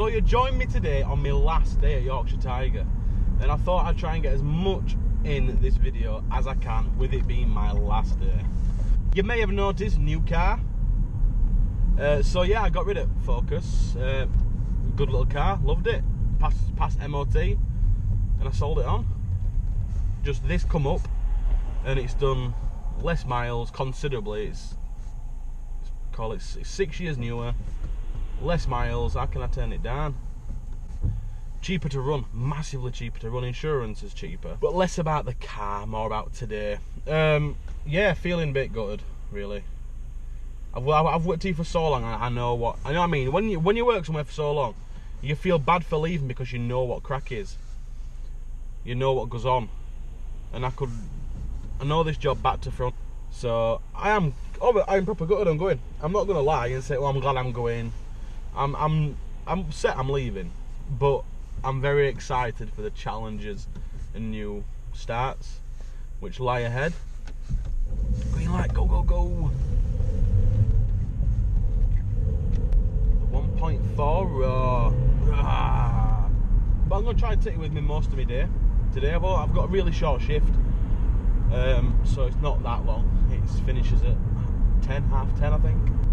So you joined me today on my last day at Yorkshire Tiger, and I thought I'd try and get as much in this video as I can with it being my last day. You may have noticed new car. Uh, so yeah, I got rid of Focus. Uh, good little car, loved it. Passed passed MOT, and I sold it on. Just this come up, and it's done less miles considerably. It's, it's call it it's six years newer less miles, how can I turn it down? Cheaper to run, massively cheaper to run, insurance is cheaper. But less about the car, more about today. Um, yeah, feeling a bit gutted, really. I've, I've worked here for so long, I, I know what, I know what I mean. When you, when you work somewhere for so long, you feel bad for leaving because you know what crack is. You know what goes on. And I could, I know this job back to front. So, I am, oh, I'm proper gutted I'm going. I'm not going to lie and say, well, I'm glad I'm going I'm I'm I'm set I'm leaving, but I'm very excited for the challenges and new starts which lie ahead. Green light, go go go. The 1.4 raw. Rah. But I'm gonna try and take it with me most of my day. Today I've, I've got a really short shift. Um, so it's not that long. It finishes at 10, half 10 I think.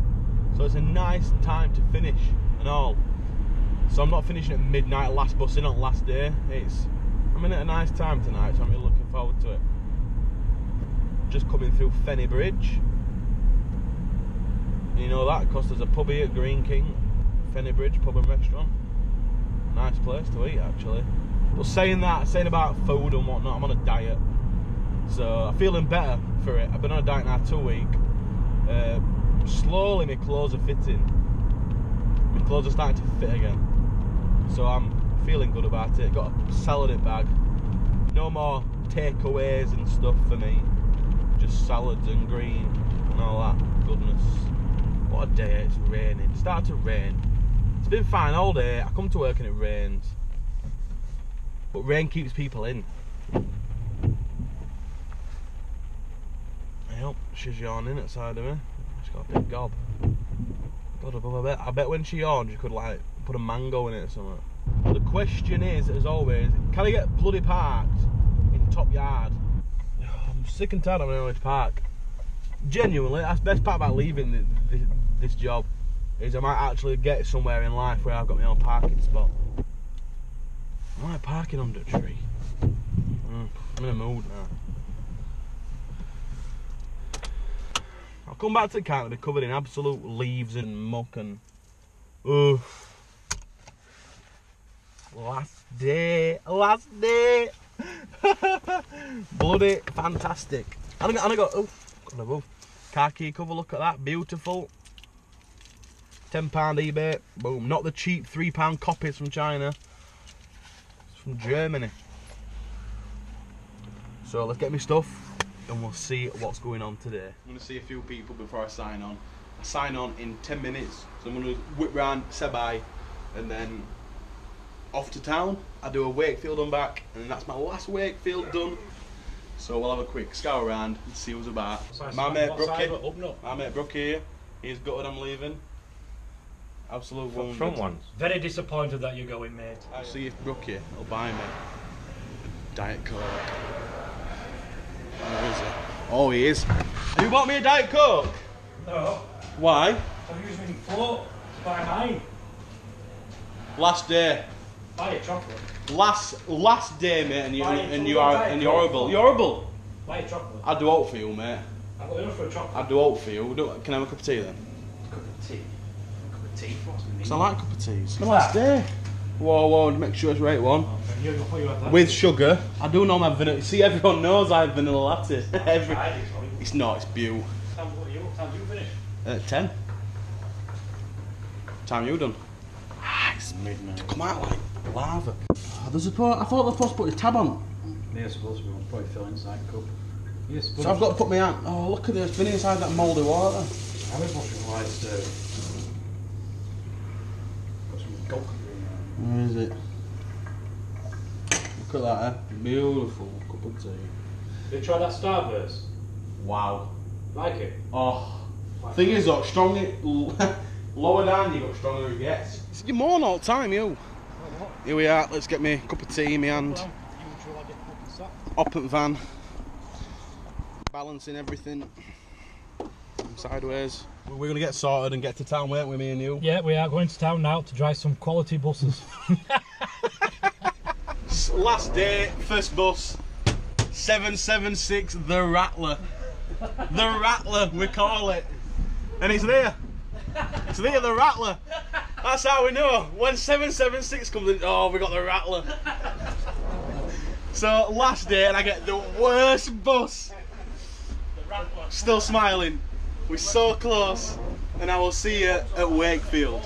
So it's a nice time to finish and all. So I'm not finishing at midnight, last bus in on last day. It's I'm in at a nice time tonight, so I'm really looking forward to it. Just coming through Fenay Bridge. You know that because there's a pub here at Greene King, Fenay Bridge Pub and Restaurant. Nice place to eat actually. But saying that, saying about food and whatnot, I'm on a diet. So I'm feeling better for it. I've been on a diet now two weeks. Uh, slowly my clothes are fitting. My clothes are starting to fit again. So I'm feeling good about it. Got a salad bag. No more takeaways and stuff for me. Just salads and green and all that goodness. What a day, it's raining. It started to rain. It's been fine all day. I come to work and it rains. But rain keeps people in. Yep, she's yawning outside of me. She's got a big gob. I bet, I bet when she yawns, you could like put a mango in it or something. The question is, as always, can I get bloody parked in top yard? I'm sick and tired of having to park. Genuinely, that's the best part about leaving this, job is I might actually get somewhere in life where I've got my own parking spot. I like parking under a tree. Mm, I'm in a mood now. Come back to the car and be covered in absolute leaves and muck and. Ugh. Last day, last day. Bloody fantastic. And I got, and I oh, got above. Car key cover, look at that, beautiful. £10 eBay, boom. Not the cheap £3 copies from China. It's from Germany. So let's get me stuff and we'll see what's going on today. I'm going to see a few people before I sign on. I sign on in 10 minutes, so I'm going to whip round, say bye, and then off to town. I do a Wakefield and back, and that's my last Wakefield done. So we'll have a quick scour around and see what's about. my mate Brookie, my mate Brookie here, he's gutted I'm leaving. Absolute From, wounded. from one. Very disappointed that you're going, mate. I'll see if Brookie will buy me a Diet Coke. Where is it? Oh, he is. Have you bought me a Diet Coke? No, Why? I'm using float to buy mine. Last day. Buy a chocolate. Last last day, mate, and you Buy it and from you the are and you're Coke. horrible. You're horrible. Buy a chocolate. I'd do out for you, mate. I've got enough for a chocolate. I'd do out for you. Do- Can I have a cup of tea then? A cup of tea. A cup of tea. What's the Because I like a cup of teas. What's Last that? day. Whoa, whoa, make sure it's the right one. That. With sugar. I do know my vanilla. See, everyone knows I have vanilla latte. Every... It, sorry. It's not, it's bew. Time, what, you, what time do you finish? Uh, 10. Time you done? Ah, it's midnight. Come out like lava. Oh, there's a po- I thought they're supposed to put a tab on. They're supposed to be probably fill inside cup. Yes, but So I've got to put my hand. Oh, look at this. It's been inside that mouldy water. I was washing lights too. Got some gulp Where is it? Look at that, eh? Beautiful cup of tea. Did you try that Starburst? Wow. Like it? Oh. Thing is, though, strong it. Lower down you got stronger it gets. You moan all the time, you. Here we are, let's get me a cup of tea in my hand. Up at van. Balancing everything. Sideways. We're gonna get sorted and get to town, weren't we, me and you? Yeah, we are going to town now to drive some quality buses. Last day, first bus. 776 The Rattler. The Rattler, we call it. And it's there. It's there, the Rattler. That's how we know. When 776 comes in, oh, we got the Rattler. So, last day, and I get the worst bus. Still smiling. We're so close. And I will see you at Wakefield.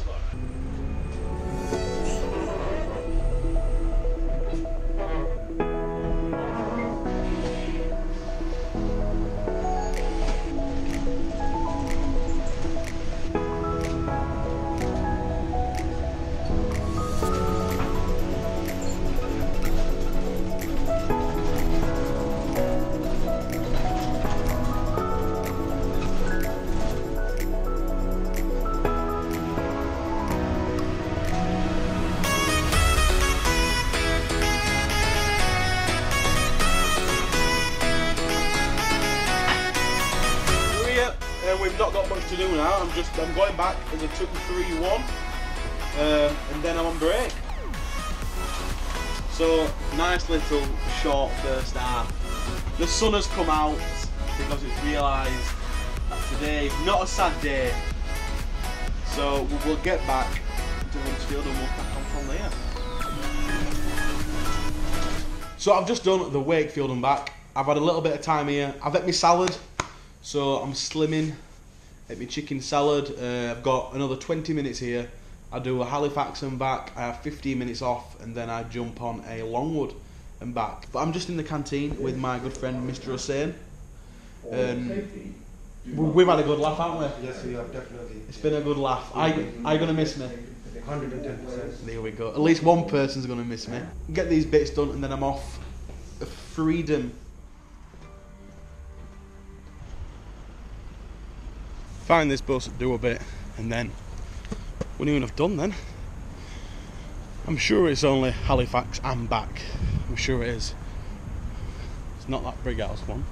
Not got much to do now. I'm just I'm going back as a two three one, um, and then I'm on break. So nice little short first half. The sun has come out because it's realised that today is not a sad day. So we- we'll get back to Huddersfield and we'll crack on from there. So I've just done the Wakefield and back. I've had a little bit of time here. I've had my salad, so I'm slimming. Ate my chicken salad. Uh, I've got another 20 minutes here. I do a Halifax and back. I have 15 minutes off, and then I jump on a Longwood and back. But I'm just in the canteen with my good friend Mr. Hussein. Um, we- we've had a good laugh, haven't we? Yes, we have definitely. It's been a good laugh. Are you, are you gonna miss me? 110%. There we go. At least one person's gonna miss me. Get these bits done, and then I'm off. Freedom. Find this bus, do a bit, and then we wouldn't even have done then. I'm sure it's only Halifax and back. I'm sure it is. It's not that big house one.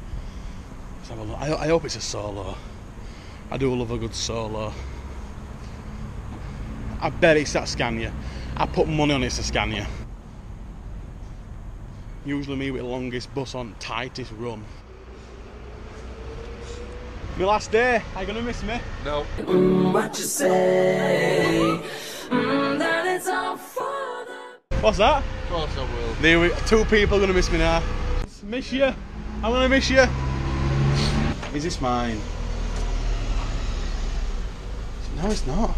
I, I hope it's a solo. I do love a good solo. I bet it's that Scania. I put money on it's a Scania. Usually me with longest bus on tightest run. My last day. Are you gonna miss me? No. what you say. Mm, that it's all for the What's that? Of course I will. There we two people are gonna miss me now. Miss you. I'm gonna miss you. Is this mine? No, it's not.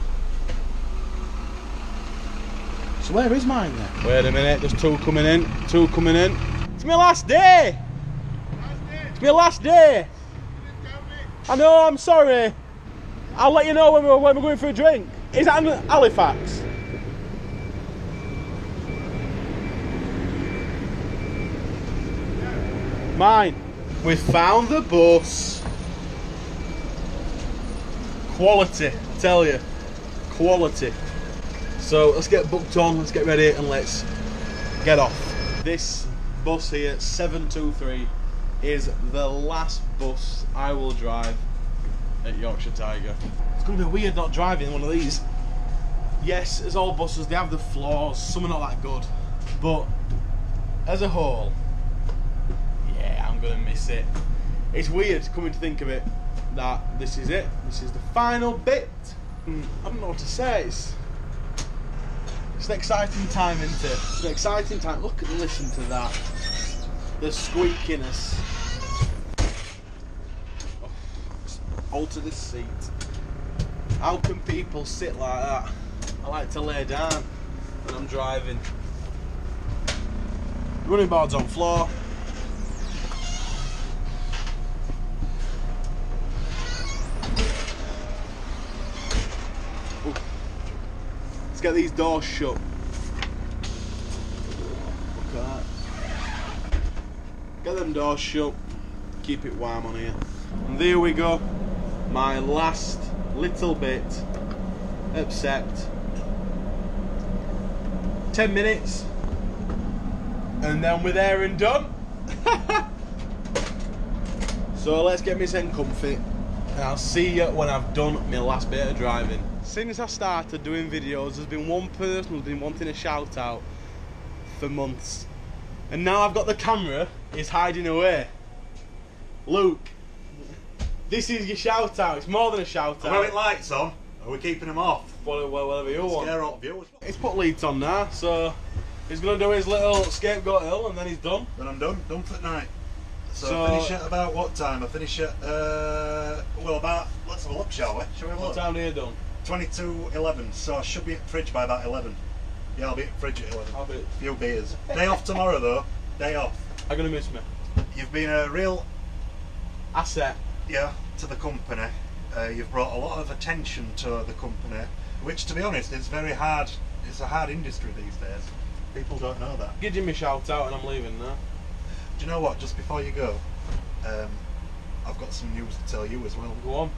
So where is mine then? Wait a minute, there's two coming in. Two coming in. It's my last day. It's my last day. I know. I'm sorry. I'll let you know when we're when we're going for a drink. Is that in Halifax? Mine. We found the bus. Quality, I tell you. Quality. So let's get booked on, let's get ready, and let's get off. This bus here, 723, is the last bus I will drive at Yorkshire Tiger. It's gonna be weird not driving one of these. Yes, as all buses, they have the flaws, some are not that good. But as a whole, yeah, I'm gonna miss it. It's weird coming to think of it that this is it. This is the final bit. Mm, I don't know what to say. It's, it's an exciting time, isn't it? It's an exciting time. Look and listen to that. The squeakiness. Oh, alter the seat. How can people sit like that? I like to lay down when I'm driving. Running boards on floor. Let's get these doors shut. Look at that. Get them doors shut. Keep it warm on here. And there we go. My last little bit accept. 10 minutes, and then we're there and done. so let's get me in comfy, and I'll see you when I've done my last bit of driving. Since I started doing videos, there's been one person who's been wanting a shout out for months. And now I've got the camera, it's hiding away. Luke, this is your shout out. It's more than a shout Are we out. lights on? Are we keeping them off? Whatever, whatever you want. Scare up viewers. He's put leads on now, so he's gonna do his little scapegoat hill and then he's done. Then I'm done. Done for the night. So, So- I finish at about what time? I finish at uh, well about let's have a look, shall we? Shall we have a What time are you done? 22, 11. So I should be at the fridge by about 11. Yeah, I'll be at the fridge at 11. I'll be. Few beers. Day off tomorrow though. Day off. Are gonna miss me? You've been a real Asset. Yeah to the company. Uh, you've brought a lot of attention to the company, which to be honest it's very hard. It's a hard industry these days. People don't know that. Give me shout out and I'm leaving now. Do you know what? Just before you go, um, I've got some news to tell you as well. Go on.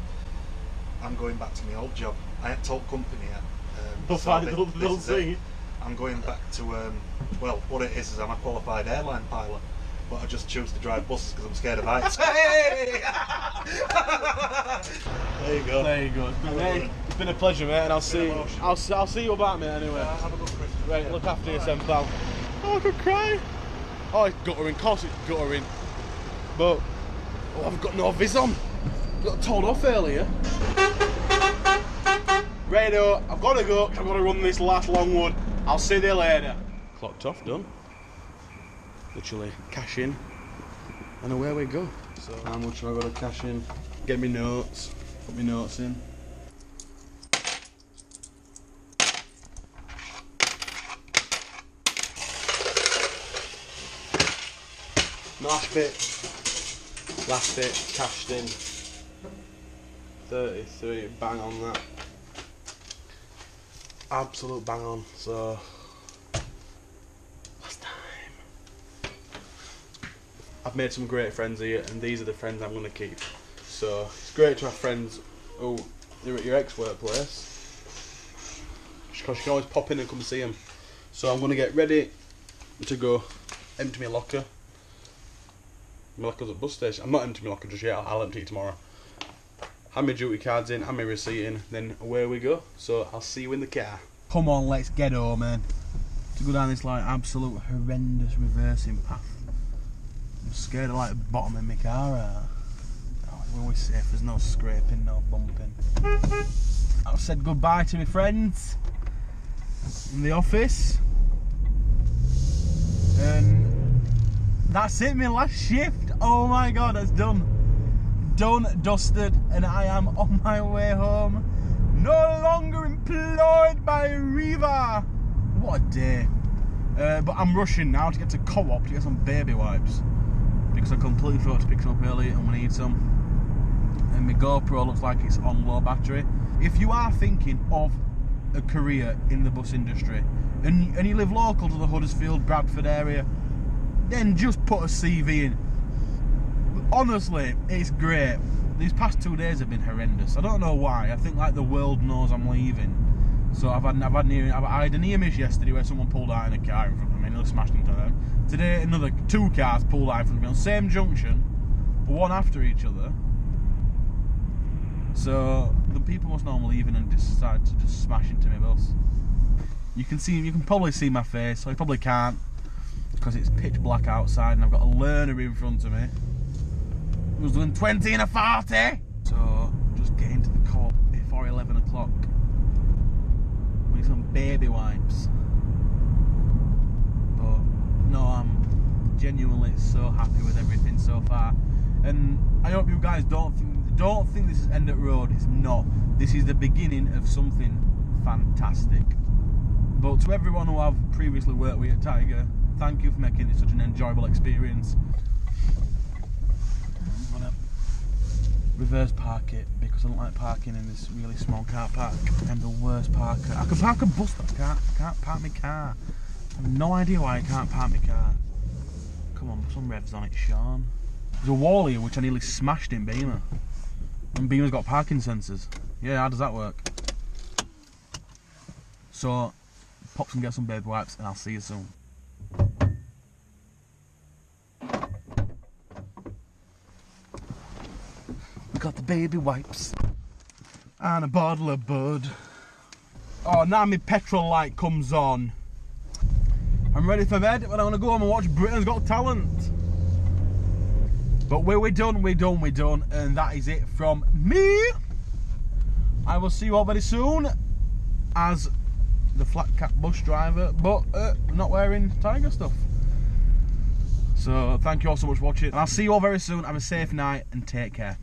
I'm going back to my old job. I ain't told company yet. Um, They'll so find they'll, this they'll is it. I'm going back to um, well, what it is is I'm a qualified airline pilot, but I just chose to drive buses because I'm scared of heights. there you go. There you go. It's been, mate, it's been a pleasure, mate, and I'll see. emotional. I'll, s- I'll see you about, mate. Anyway. Uh, have a good Christmas. Right, look after yourself, pal. Oh, I could cry. Oh, it's guttering. Of course, it's guttering. But oh, I've got no vis on. Got told off earlier. Radio, I've got to go. 'cause I've got to run this last longwood. I'll see you later. Clocked off, done. Literally cash in, and away we go. So how much have I got to cash in? Get me notes. Put me notes in. Last bit. Last bit, cashed in. 33, bang on that. Absolute bang on, so. Last time. I've made some great friends here, and these are the friends I'm going to keep. So, it's great to have friends who you're at your ex workplace. Because you can always pop in and come see them. So, I'm going to get ready to go empty my locker. My locker's at bus station. I'm not emptying my locker just yet. I'll, I'll empty it tomorrow. Hand my duty cards in, hand my receipt in, then away we go. So I'll see you in the car. Come on, let's get home, man. To go down this like absolute horrendous reversing path. Scared of like the bottom of my car. Out. Oh, we're always safe. There's no scraping, no bumping. I've said goodbye to my friends in the office, and that's it. My last shift. Oh my god, that's done. Done, dusted, and I am on my way home. No longer employed by Arriva. What a day. Uh, but I'm rushing now to get to Co-op to get some baby wipes because I completely forgot to pick them up earlier and we need some. And my GoPro looks like it's on low battery. If you are thinking of a career in the bus industry and, and you live local to the Huddersfield, Bradford area, then just put a CV in. Honestly, it's great. These past two days have been horrendous. I don't know why. I think like the world knows I'm leaving. So I've had I've had near I've, I had a near miss yesterday where someone pulled out in a car in front smashed into them. Today another two cars pulled out on the same junction, but one after each other. So the people must I'm leaving and decide to just smash into my bus. You can see you can probably see my face, so you probably can't because it's pitch black outside and I've got a learner in front of me who's doing 20 and a 40. So just getting to the co-op before 11 o'clock. We some baby wipes. But no, I'm genuinely so happy with everything so far. And I hope you guys don't think don't think this is end at road. It's not. This is the beginning of something fantastic. But to everyone who I've previously worked with at Tiger, thank you for making it such an enjoyable experience. I'm gonna reverse park it because I don't like parking in this really small car park. I'm the worst parker. I can park a bus, but I can't, can't park my car. I have no idea why I can't park my car. Come on, put some revs on it, Sean. There's a wall here which I nearly smashed in Beamer. And Beamer's got parking sensors. Yeah, how does that work? So, pop some, get some baby wipes, and I'll see you soon. We got the baby wipes and a bottle of bud. Oh, now my petrol light comes on. I'm ready for bed, but I want to go home and watch Britain's Got Talent. But we're, we done, we're done, we're done, and that is it from me. I will see you all very soon as the flat cap bus driver, but uh, not wearing tiger stuff. So thank you all so much for watching, and I'll see you all very soon. Have a safe night and take care.